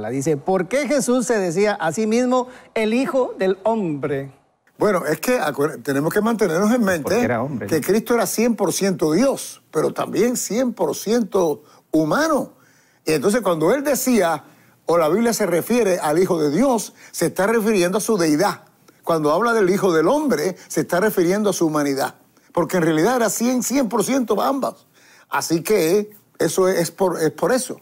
La dice, ¿por qué Jesús se decía a sí mismo el Hijo del Hombre? Bueno, es que tenemos que mantenernos en mente que Cristo era 100% Dios, pero también 100% humano. Y entonces cuando él decía, o la Biblia se refiere al Hijo de Dios, se está refiriendo a su deidad. Cuando habla del Hijo del Hombre, se está refiriendo a su humanidad. Porque en realidad era 100%, 100 ambas. Así que eso es por, es por eso.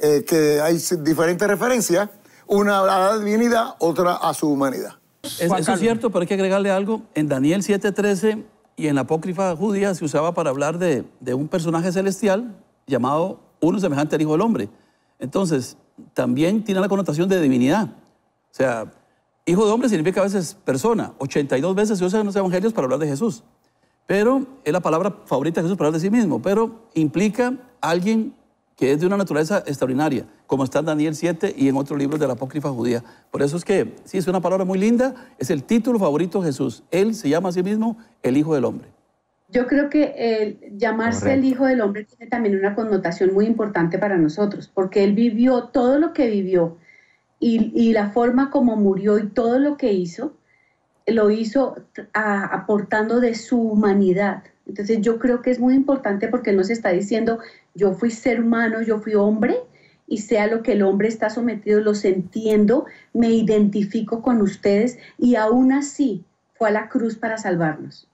Eh, que hay diferentes referencias, una a la divinidad, otra a su humanidad. eso es cierto, pero hay que agregarle algo. En Daniel 7:13 y en la apócrifa judía se usaba para hablar de, de un personaje celestial llamado uno semejante al Hijo del Hombre. Entonces, también tiene la connotación de divinidad. O sea, Hijo de Hombre significa a veces persona. 82 veces se usa en los evangelios para hablar de Jesús. Pero es la palabra favorita de Jesús para hablar de sí mismo. Pero implica alguien que es de una naturaleza extraordinaria, como está en Daniel 7 y en otros libros de la apócrifa judía. Por eso es que, sí, es una palabra muy linda, es el título favorito de Jesús. Él se llama a sí mismo el Hijo del Hombre. Yo creo que el llamarse el Hijo del Hombre tiene también una connotación muy importante para nosotros, porque Él vivió todo lo que vivió y, la forma como murió y todo lo que hizo, lo hizo aportando de su humanidad. Entonces yo creo que es muy importante porque nos está diciendo, yo fui ser humano, yo fui hombre, y sea lo que el hombre está sometido, los entiendo, me identifico con ustedes y aún así fue a la cruz para salvarnos.